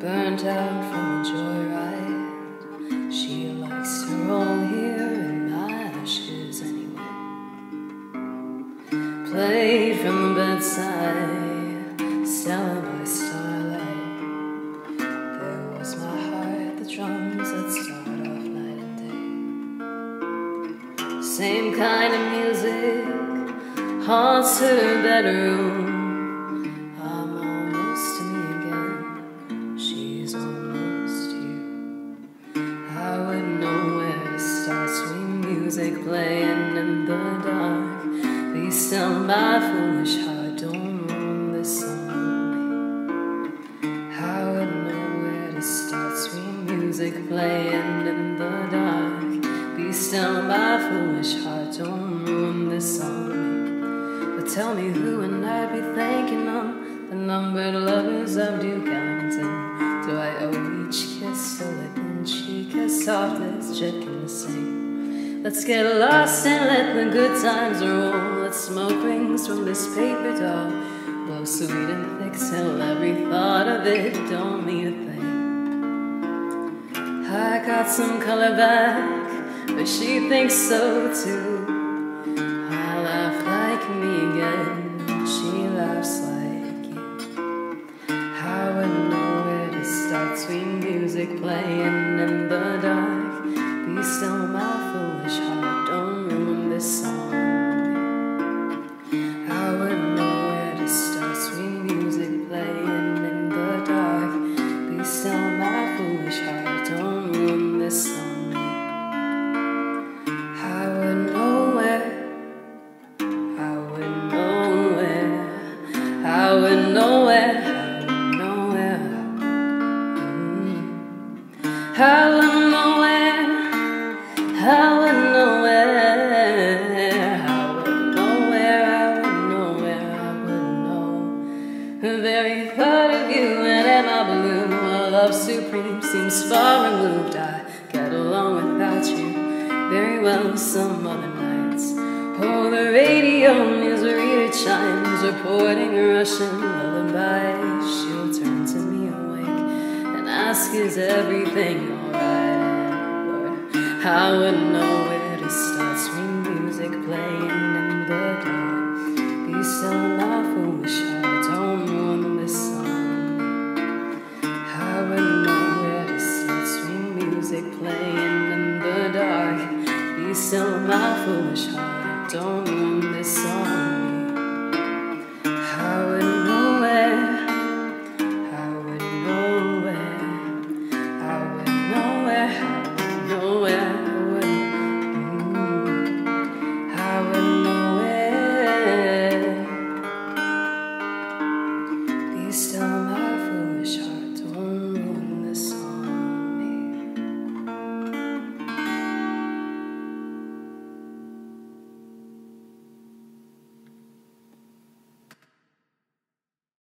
burnt out from a joyride. She likes to roll here in my ashes anyway. Played from the bedside, Stella by starlight. There was my heart, the drums that start off night and day. Same kind of music haunts her bedroom. I'm almost to me again. She's almost you. I would know where to start. Sweet music playing in the dark. Be still, my foolish heart. Music playing in the dark. Be still, my foolish heart. Don't ruin this song. But tell me who and I'd be thinking of the numbered lovers of Duke Ellington. Do I owe each kiss a lip and cheek as soft as Chet sing? Let's get lost and let the good times roll. Let smoke rings from this paper doll blow sweet and thick till every thought of it don't mean a thing. I got some color back, but she thinks so too. I laugh like me again, she laughs like you. I wouldn't know where to start, sweet music playing in the dark. Be still, I would know where. I would know where. I would know where. I would know. The very thought of you and Emma Bloom, our love supreme, seems far removed. I get along without you very well some other nights. Oh, the radio newsreader chimes, reporting Russian lullaby. She'll turn to me awake and ask, Is everything alright? I wouldn't know where to start. Sweet music playing in the dark. Be still, my foolish heart, don't ruin this song. I wouldn't know where to start. Sweet music playing in the dark. Be still, my foolish heart, don't ruin this song.